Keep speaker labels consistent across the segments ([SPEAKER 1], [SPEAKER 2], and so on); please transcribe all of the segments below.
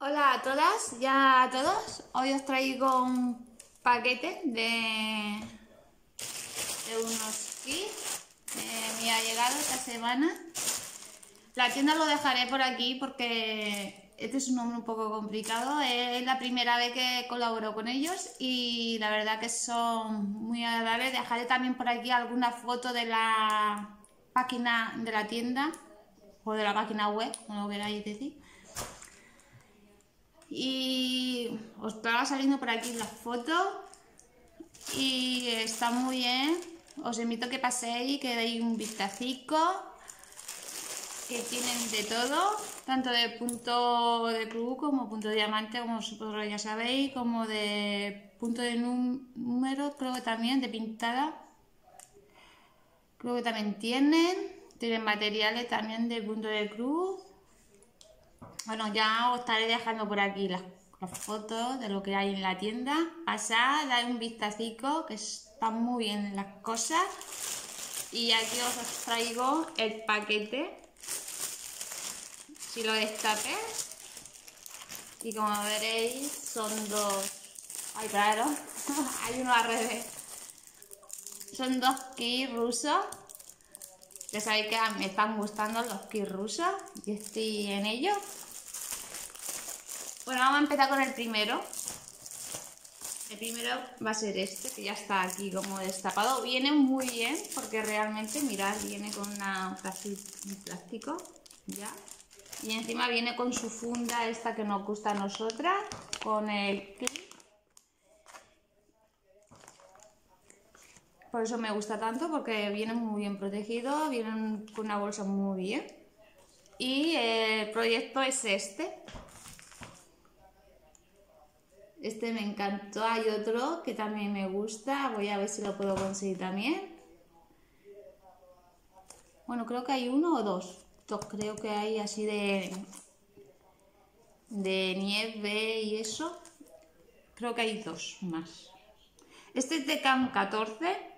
[SPEAKER 1] Hola a todas, ya a todos. Hoy os traigo un paquete de, unos kits que me ha llegado esta semana. La tienda lo dejaré por aquí porque este es un nombre un poco complicado. Es la primera vez que colaboro con ellos y la verdad que son muy agradables. Dejaré también por aquí alguna foto de la página de la tienda o de la página web, como lo queráis decir. Y os estaba saliendo por aquí las fotos y está muy bien. Os invito a que paséis y que deis un vistacico que tienen de todo, tanto de punto de cruz como punto de diamante, como vosotros ya sabéis, como de punto de número, creo que también, de pintada. Creo que también tienen. Tienen materiales también de punto de cruz. Bueno, ya os estaré dejando por aquí las, fotos de lo que hay en la tienda. Pasad, dad un vistacico, que están muy bien las cosas. Y aquí os traigo el paquete. Si lo destapé. Y como veréis, son dos. Ay, claro, hay uno al revés. Son dos kits rusos ya sabéis que me están gustando los kits rusos y estoy en ello. Bueno, vamos a empezar con el primero. El primero va a ser este, que ya está aquí como destapado. Viene muy bien, porque realmente, mirad, viene con una plástico, ya. Y encima viene con su funda esta que nos gusta a nosotras, con el clip Por eso me gusta tanto, porque vienen muy bien protegidos, vienen con una bolsa muy bien. Y el proyecto es este. Este me encantó. Hay otro que también me gusta. Voy a ver si lo puedo conseguir también. Bueno, creo que hay uno o dos. Creo que hay así de, de nieve y eso. Creo que hay dos más. Este es de CAM 14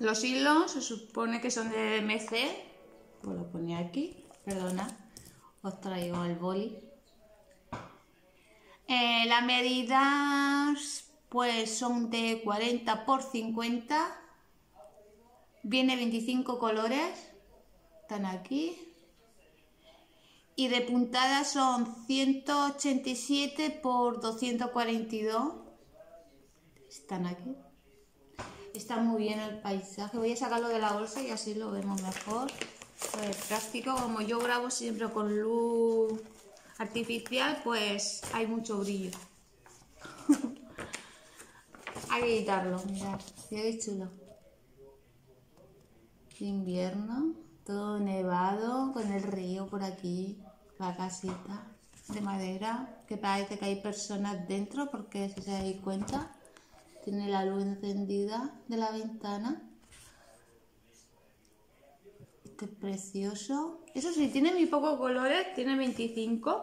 [SPEAKER 1] los hilos se supone que son de MC, pues lo ponía aquí, perdona, os traigo el boli. Eh, las medidas pues son de 40 por 50, viene 25 colores, están aquí. Y de puntada son 187 por 242, están aquí. Está muy bien el paisaje. Voy a sacarlo de la bolsa y así lo vemos mejor. Pues práctico, como yo grabo siempre con luz artificial, pues hay mucho brillo. hay que quitarlo, mirad, qué chulo. Invierno, todo nevado, con el río por aquí, la casita de madera, que parece que hay personas dentro, porque si se dais cuenta, tiene la luz encendida de la ventana. Este es precioso. Eso sí, tiene muy pocos colores, tiene 25.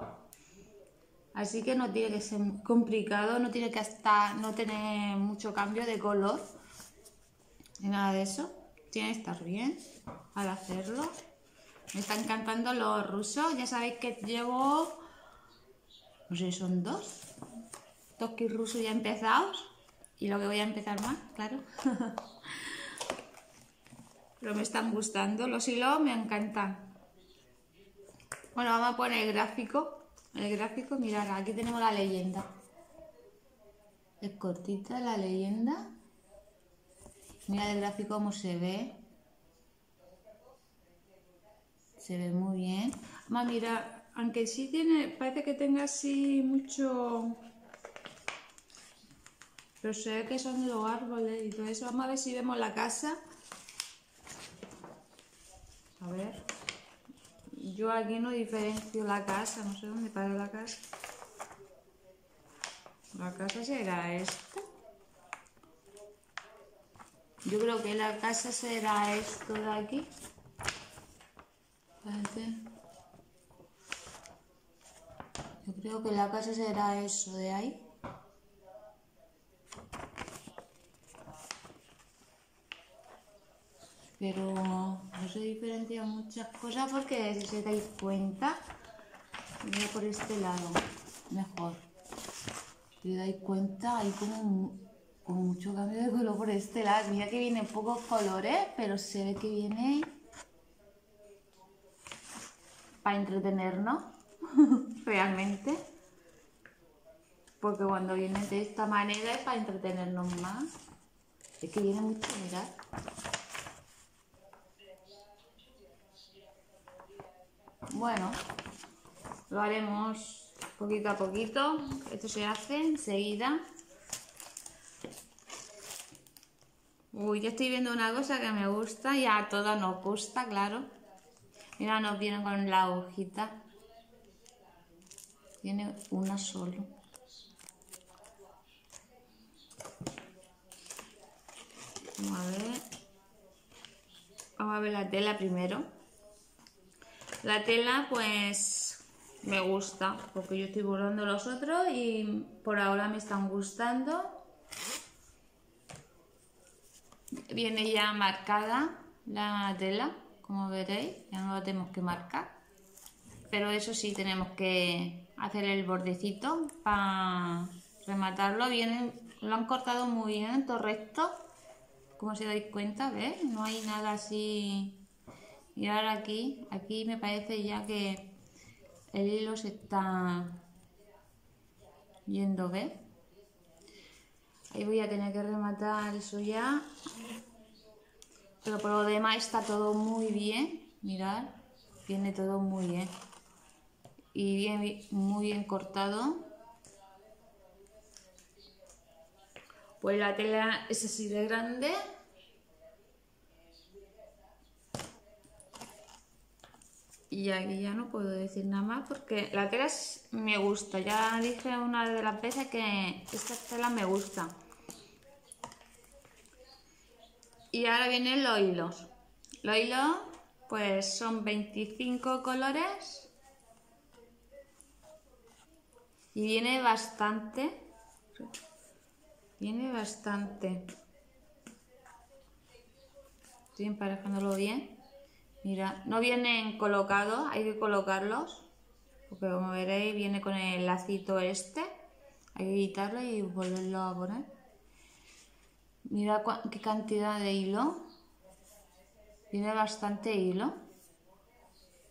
[SPEAKER 1] Así que no tiene que ser complicado, no tiene que hasta no tener mucho cambio de color. Ni nada de eso. Tiene que estar bien al hacerlo. Me están encantando los rusos. Ya sabéis que llevo, no sé, son dos. Dos kits rusos ya empezados. Y lo que voy a empezar más, claro. Pero me están gustando. Los hilos me encantan. Bueno, vamos a poner el gráfico. El gráfico, mirad, aquí tenemos la leyenda. Es cortita la leyenda. Mira el gráfico cómo se ve. Se ve muy bien. Vamos mira, aunque sí tiene, parece que tenga así mucho pero se ve que son los árboles y todo eso. Vamos a ver si vemos la casa. A ver. Yo aquí no diferencio la casa, no sé dónde para la casa. La casa será esta. Yo creo que la casa será esto de aquí. Yo creo que la casa será eso de ahí. Pero no se diferencia muchas cosas porque si se dais cuenta, voy por este lado. mejor. Si dais cuenta, hay como, mucho cambio de color por este lado. Mira que vienen pocos colores, pero se ve que viene para entretenernos, realmente. Porque cuando viene de esta manera es para entretenernos más. Es que viene mucho, mirad. Bueno, lo haremos poquito a poquito. Esto se hace enseguida. Uy, ya estoy viendo una cosa que me gusta y a todas nos gusta, claro. Mira, nos viene con la hojita. Tiene una solo. Vamos a ver. Vamos a ver la tela primero. La tela, pues, me gusta, porque yo estoy borrando los otros y por ahora me están gustando. Viene ya marcada la tela, como veréis, ya no la tenemos que marcar. Pero eso sí, tenemos que hacer el bordecito para rematarlo. Viene, lo han cortado muy bien, todo recto, como se dais cuenta, ¿ves? No hay nada así y ahora aquí, aquí me parece ya que el hilo se está yendo, ¿ves? Ahí voy a tener que rematar eso ya. Pero por lo demás está todo muy bien. Mirad, viene todo muy bien. Y bien, muy bien cortado. Pues la tela es así de grande. Y aquí ya no puedo decir nada más porque la tela me gusta. Ya dije una de las veces que esta tela me gusta. Y ahora vienen los hilos. Los hilos pues son 25 colores. Y viene bastante. Viene bastante. Estoy emparejándolo bien. Mira, no vienen colocados, hay que colocarlos. Porque como veréis viene con el lacito este. Hay que quitarlo y volverlo a poner. Mira qué cantidad de hilo. Tiene bastante hilo.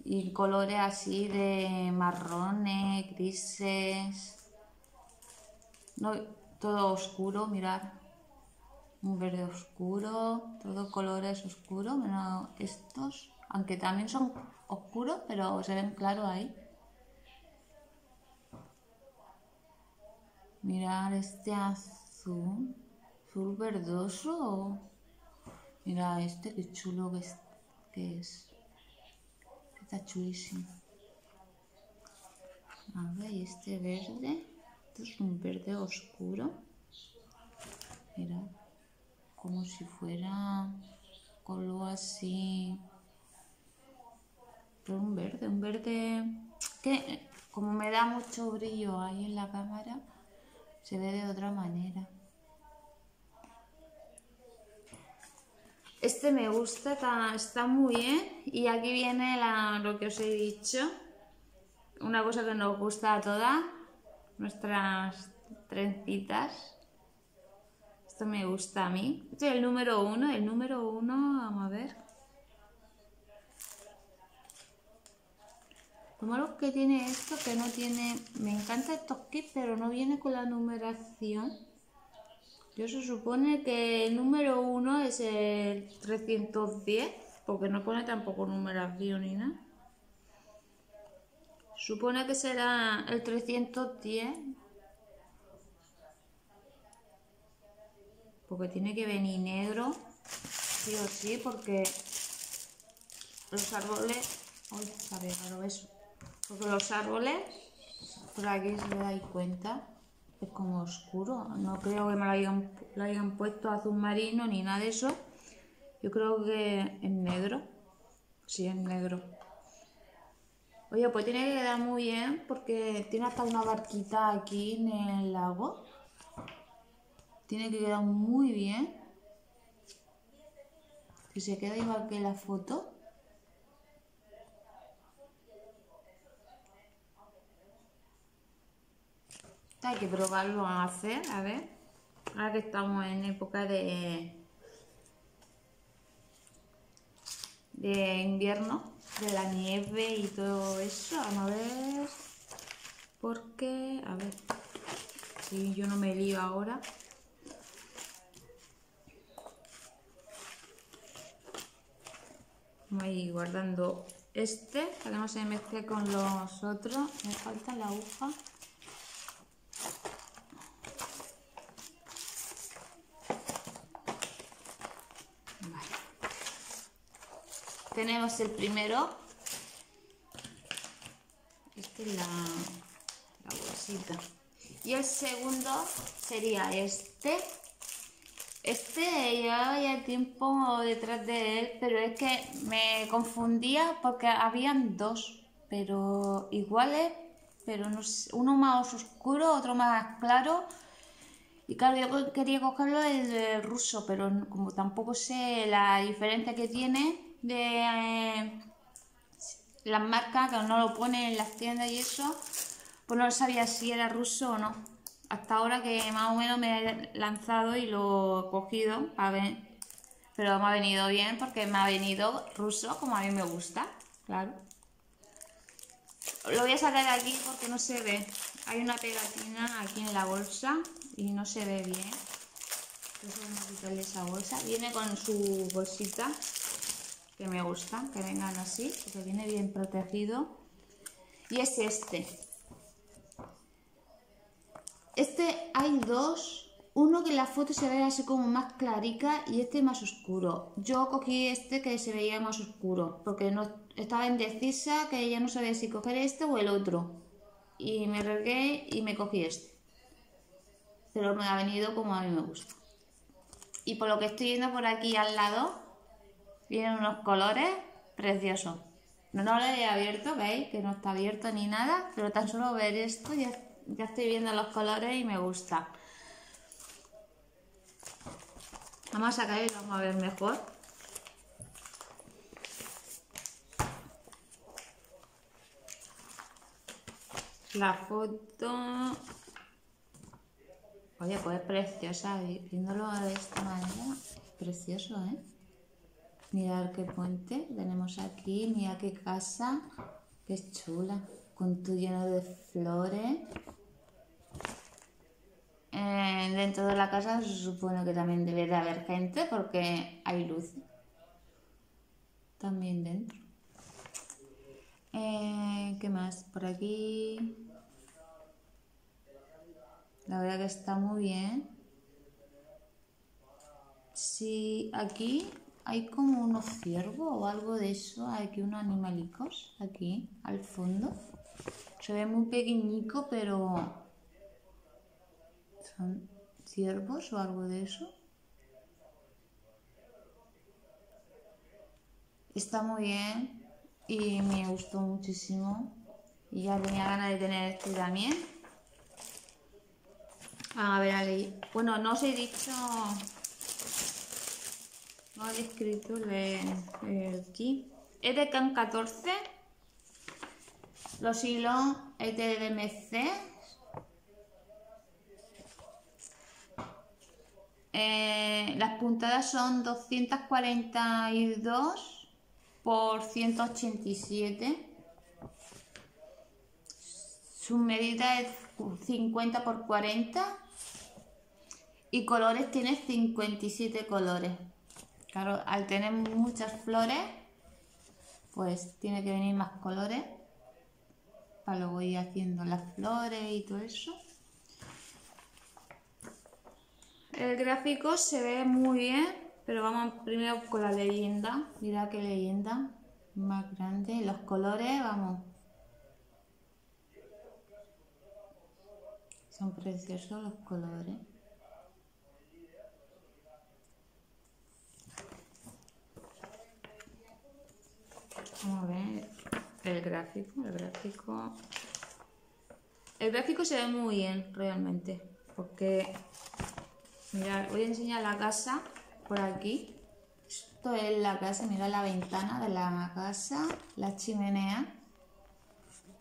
[SPEAKER 1] Y colores así de marrones, grises. No, todo oscuro, mirad. Un verde oscuro, todo colores oscuros, menos estos aunque también son oscuros, pero se ven claros ahí. Mirar este azul, azul verdoso. Mira este, qué chulo que es. Que es. Está chulísimo. A ver, y este verde. Esto es un verde oscuro. Mira, como si fuera color así un verde, un verde que como me da mucho brillo ahí en la cámara, se ve de otra manera. Este me gusta, está, muy bien. Y aquí viene lo que os he dicho. Una cosa que nos gusta a todas, nuestras trencitas. Esto me gusta a mí. Este es el número uno, el número uno, vamos a ver. Lo malo que tiene esto, que no tiene... Me encanta estos kits, pero no viene con la numeración. Yo se supone que el número 1 es el 310, porque no pone tampoco numeración ni nada. Supone que será el 310. Porque tiene que venir negro, sí o sí, porque los árboles... Uy, está pegado eso. Porque los árboles, por aquí se dais cuenta, es como oscuro. No creo que me lo hayan, lo hayan puesto azul marino ni nada de eso. Yo creo que es negro. Sí, es negro. Oye, pues tiene que quedar muy bien porque tiene hasta una barquita aquí en el lago. Tiene que quedar muy bien. Que se queda igual que la foto. Hay que probarlo a hacer, a ver. Ahora que estamos en época de de invierno, de la nieve y todo eso. Vamos a ver. Porque, a ver, si yo no me lío ahora. Ir guardando este para que no se mezcle con los otros. Me falta la aguja. Tenemos el primero. Esta es la, bolsita. Y el segundo sería este. Este llevaba tiempo detrás de él, pero es que me confundía porque habían dos, pero iguales, pero no uno más oscuro, otro más claro. Y claro, yo quería cogerlo el ruso, pero como tampoco sé la diferencia que tiene, de eh, las marcas que no lo pone en las tiendas y eso, pues no sabía si era ruso o no. Hasta ahora que más o menos me he lanzado y lo he cogido a ver. Pero me ha venido bien porque me ha venido ruso como a mí me gusta, claro. Lo voy a sacar de aquí porque no se ve. Hay una pegatina aquí en la bolsa y no se ve bien. Entonces vamos a quitarle esa bolsa. Viene con su bolsita que me gusta, que vengan así, que viene bien protegido. Y es este. Este hay dos, uno que en la foto se ve así como más clarica y este más oscuro. Yo cogí este que se veía más oscuro, porque no estaba indecisa, que ya no sabía si coger este o el otro. Y me regué y me cogí este. Pero me ha venido como a mí me gusta. Y por lo que estoy viendo por aquí al lado, Vienen unos colores preciosos. No, lo he abierto, veis que no está abierto ni nada, pero tan solo ver esto ya, ya estoy viendo los colores y me gusta. Vamos a sacar y vamos a ver mejor. La foto... Oye, pues es preciosa, viéndolo de esta manera, precioso, ¿eh? Mirad qué puente tenemos aquí, mira qué casa, qué chula, con tu lleno de flores. Eh, dentro de la casa se supone que también debe de haber gente porque hay luz. También dentro. Eh, ¿Qué más? Por aquí. La verdad que está muy bien. Sí, aquí hay como unos ciervos o algo de eso, aquí unos animalicos, aquí, al fondo. Se ve muy pequeñico, pero son ciervos o algo de eso. Está muy bien y me gustó muchísimo. Y ya tenía ganas de tener este también. A ver, ahí. Bueno, no os he dicho no he escrito el, aquí. Es de CAN 14. Los hilos es de DMC. Eh, las puntadas son 242 por 187. Su medida es 50 por 40 y colores tiene 57 colores. Claro, al tener muchas flores, pues tiene que venir más colores para luego ir haciendo las flores y todo eso. El gráfico se ve muy bien, pero vamos primero con la leyenda. Mira qué leyenda más grande. Los colores, vamos. Son preciosos los colores. A ver el gráfico, el gráfico. El gráfico se ve muy bien realmente, porque mirad, voy a enseñar la casa por aquí. Esto es la casa, mirad la ventana de la casa, la chimenea.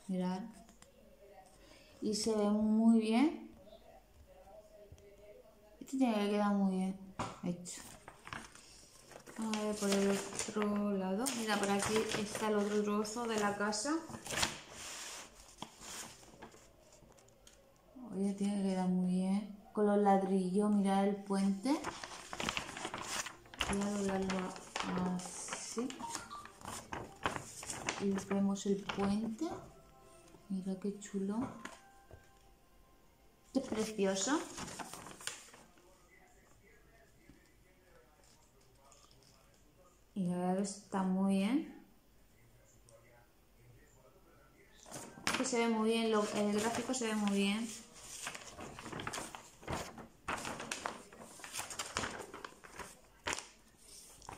[SPEAKER 1] Mirad. Y se ve muy bien. Este tiene que quedar muy bien hecho. Vamos a ver por el otro lado. Mira, por aquí está el otro trozo de la casa. Oye, tiene que quedar muy bien. Con los ladrillos, mira el puente. Voy a doblarlo así. Y vemos el puente. Mira qué chulo. Es precioso. Y la verdad está muy bien. Que se ve muy bien, lo- el gráfico se ve muy bien.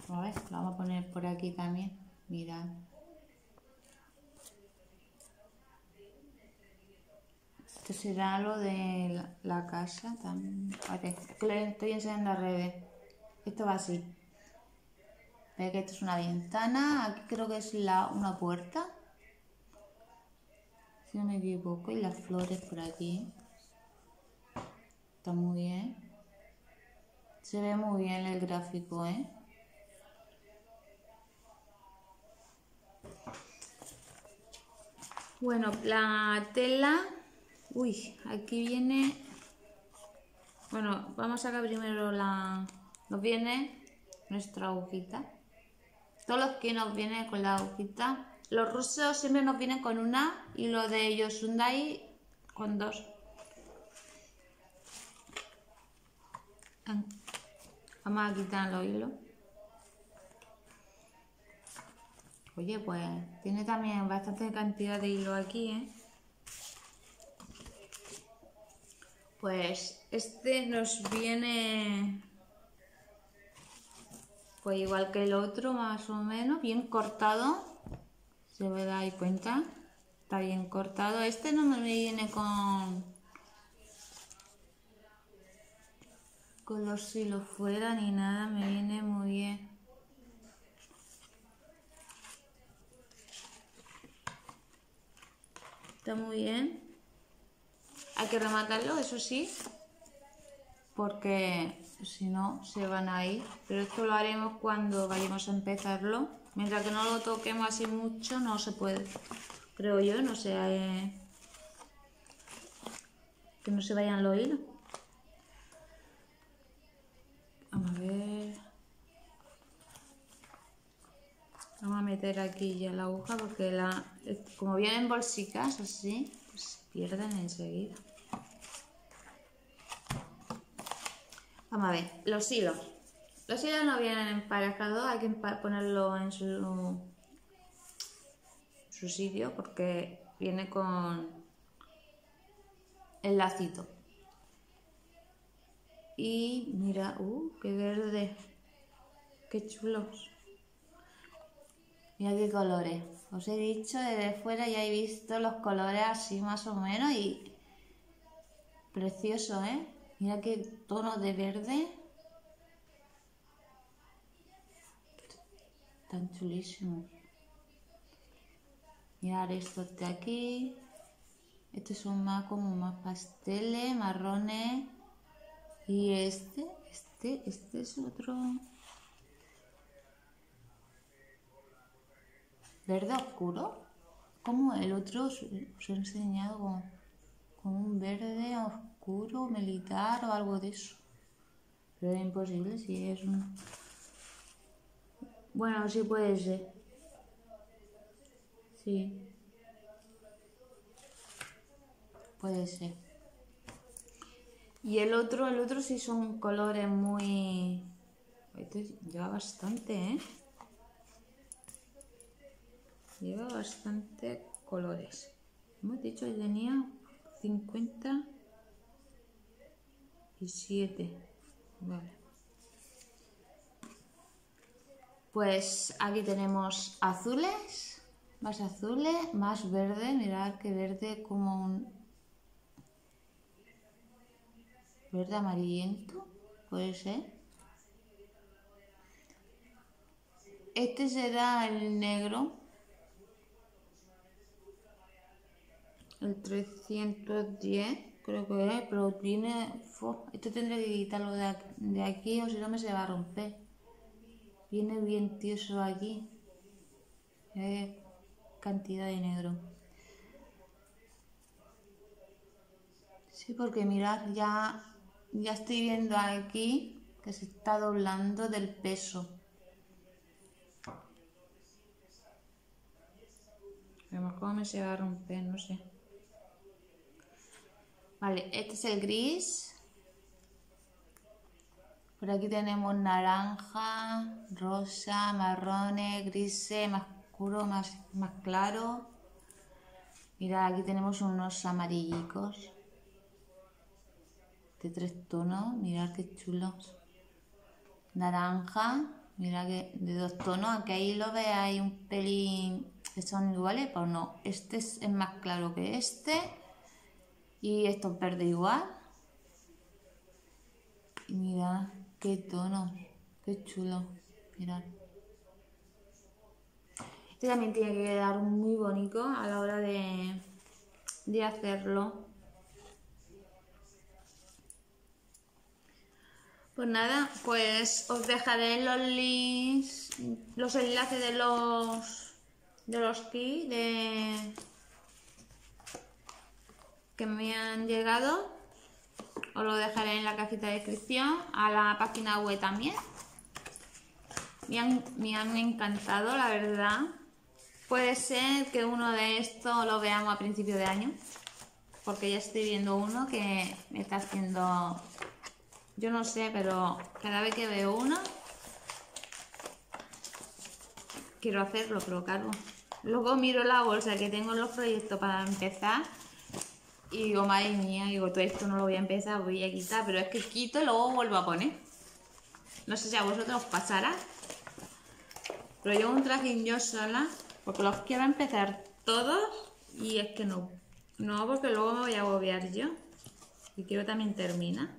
[SPEAKER 1] A ver, lo vamos a poner por aquí también. Mirad. Esto será lo de la, la casa también. Vale, estoy enseñando al revés. Esto va así. Ve que esto es una ventana. Aquí creo que es la, una puerta. Si no me equivoco. Y las flores por aquí. Está muy bien. Se ve muy bien el gráfico, ¿eh? Bueno, la tela. Uy, aquí viene. Bueno, vamos a sacar primero la. Nos viene nuestra agujita. Todos los que nos vienen con la agujita. Los rusos siempre nos vienen con una y los de ellos Hyundai con dos. Vamos a quitar los hilos. Oye, pues tiene también bastante cantidad de hilo aquí, ¿eh? Pues este nos viene pues igual que el otro, más o menos, bien cortado. Se me da cuenta. Está bien cortado. Este no me viene con con los hilos fuera ni nada, me viene muy bien. Está muy bien. Hay que rematarlo, eso sí, porque si no se van a ir. Pero esto lo haremos cuando vayamos a empezarlo. Mientras que no lo toquemos así mucho, no se puede. Creo yo, no sé. eh, que no se vayan los hilos. Vamos a ver. Vamos a meter aquí ya la aguja porque la, como vienen bolsicas así, pues pierden enseguida. Vamos a ver, los hilos. Los hilos no vienen emparejados, hay que ponerlo en su, su sitio porque viene con el lacito. Y mira, uh, qué verde, qué chulos. Mira qué colores. Os he dicho desde fuera ya he visto los colores así más o menos y precioso, ¿eh? Mira qué tonos de verde. Tan chulísimos. Mirad estos de aquí. Estos son más como más pasteles, marrones. Y este, este, este es otro. verde oscuro, como el otro os os he enseñado con, con un verde oscuro, militar o algo de eso. Pero es imposible si es un... Bueno, sí puede ser. Sí. Puede ser. Y el otro, el otro sí son colores muy... Este lleva bastante, ¿eh? Lleva bastante colores. Hemos dicho que tenía 57. Vale. Pues aquí tenemos azules, más azules, más verde. Mirad que verde como un verde amarillento, puede ser. Este será el negro. El 310. Creo que es, pero tiene... esto tendré que quitarlo de aquí, o si no me se va a romper. Viene bien tieso aquí. Eh, cantidad de negro. Sí, porque mirad, ya, ya estoy viendo aquí que se está doblando del peso. A lo mejor me se va a romper, no sé. Vale, este es el gris. Por aquí tenemos naranja, rosa, marrones, grises, más oscuro, más, más claro. Mira, aquí tenemos unos amarillicos de tres tonos. Mirad qué chulos. Naranja, mira que de dos tonos, aunque ahí lo veáis un pelín que son iguales, pues no. Este es, más claro que este. Y esto es verde igual. Y mira qué tono, qué chulo. Mirad. Este también tiene que quedar muy bonito a la hora de, de hacerlo. Pues nada, pues os dejaré los links, los enlaces de los de los kits de que me han llegado. Os lo dejaré en la cajita de descripción, a la página web también. Me han, me han encantado, la verdad. Puede ser que uno de estos lo veamos a principio de año, porque ya estoy viendo uno que me está haciendo yo no sé, pero cada vez que veo uno, quiero hacerlo, pero claro. Luego miro la bolsa que tengo en los proyectos para empezar y digo, madre mía, digo, todo esto no lo voy a empezar, voy a quitar, pero es que quito y luego vuelvo a poner. No sé si a vosotros os pasará, pero yo un traje yo sola, porque los quiero empezar todos y es que no. No, porque luego me voy a agobiar yo. Y quiero también terminar.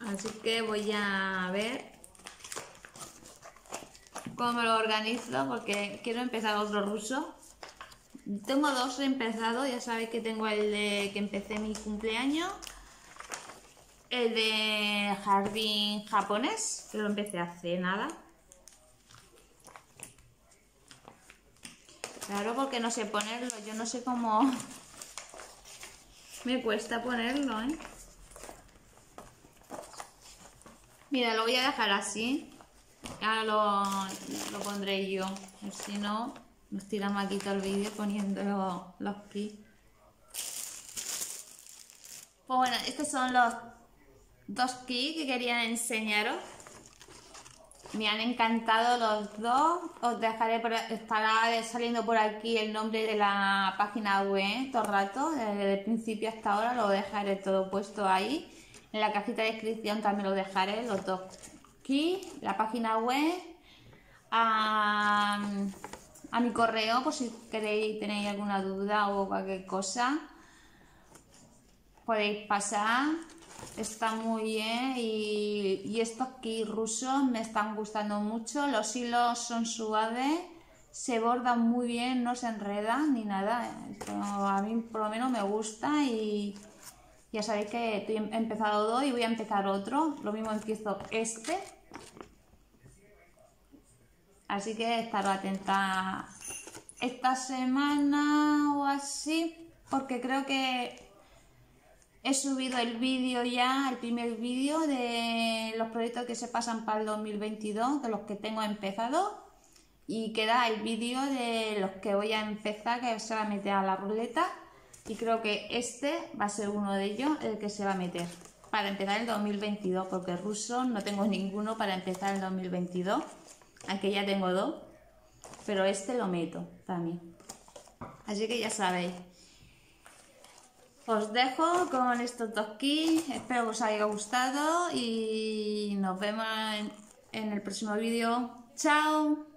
[SPEAKER 1] Así que voy a ver cómo lo organizo porque quiero empezar otro ruso. Tengo dos empezados, ya sabéis que tengo el de que empecé mi cumpleaños. El de jardín japonés, que lo empecé hace nada. Claro, porque no sé ponerlo, yo no sé cómo... Me cuesta ponerlo, ¿eh? Mira, lo voy a dejar así. Ahora lo, pondré yo. Si no, nos tiramos aquí todo el vídeo poniendo los kits. Pues bueno, estos son los dos kits que quería enseñaros. Me han encantado los dos. Os dejaré, por, estará saliendo por aquí el nombre de la página web todo el rato, desde el principio hasta ahora, lo dejaré todo puesto ahí. En la cajita de descripción también lo dejaré, los dos aquí, la página web, a, mi correo por si queréis, tenéis alguna duda o cualquier cosa. Podéis pasar, está muy bien y, estos aquí rusos me están gustando mucho, los hilos son suaves, se bordan muy bien, no se enredan ni nada, a mí por lo menos me gusta y ya sabéis que he empezado dos y voy a empezar otro. Lo mismo empiezo este. Así que estar atenta esta semana o así, porque creo que he subido el vídeo ya, el primer vídeo de los proyectos que se pasan para el 2022, de los que tengo empezado. Y queda el vídeo de los que voy a empezar, que se va a meter a la ruleta y creo que este va a ser uno de ellos el que se va a meter para empezar el 2022 porque ruso no tengo ninguno para empezar el 2022 aunque ya tengo dos pero este lo meto también. Así que ya sabéis. Os dejo con estos dos kits espero que os haya gustado y nos vemos en el próximo vídeo. Chao